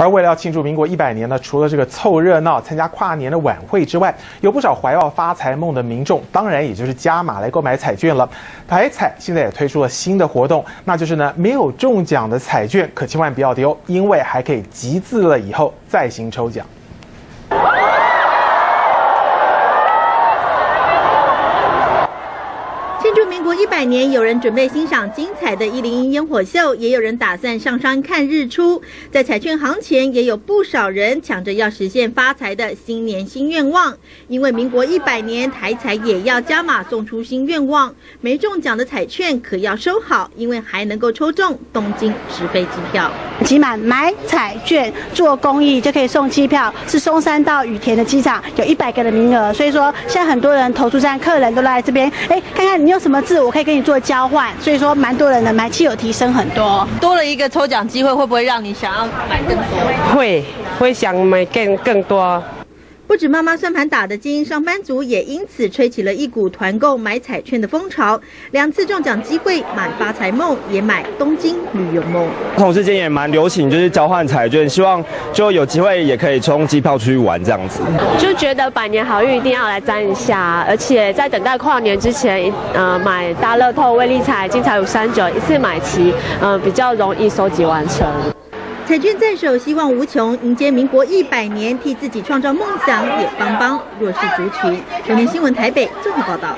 而为了要庆祝民国一百年呢，除了这个凑热闹、参加跨年的晚会之外，有不少怀抱发财梦的民众，当然也就是加码来购买彩券了。台彩现在也推出了新的活动，那就是呢，没有中奖的彩券可千万不要丢，因为还可以集资了以后再行抽奖。民国一百年，有人准备欣赏精彩的一零一烟火秀，也有人打算上山看日出。在彩券行前，也有不少人抢着要实现发财的新年新愿望。因为民国一百年，台彩也要加码送出新愿望，没中奖的彩券可要收好，因为还能够抽中东京直飞机票。集满买彩券做公益就可以送机票，是松山到羽田的机场有一百个的名额，所以说现在很多人投注站客人都来这边，哎，看看你有什么字，我可以跟你做交换，所以说蛮多人的买气有提升很多，多了一个抽奖机会，会不会让你想要买更多？会，会想买更更多。不止妈妈算盘打得精，上班族也因此吹起了一股团购买彩券的风潮。两次中奖机会，买发财梦，也买东京旅游梦。同事间也蛮流行，就是交换彩券，希望就有机会也可以充机票出去玩这样子。就觉得百年好运一定要来沾一下，而且在等待跨年之前，呃，买大乐透、威力彩、金彩五三九一次买齐，呃，比较容易收集完成。彩券在手，希望无穷，迎接民国一百年，替自己创造梦想，也帮帮弱势族群。中央新闻台北综合报道。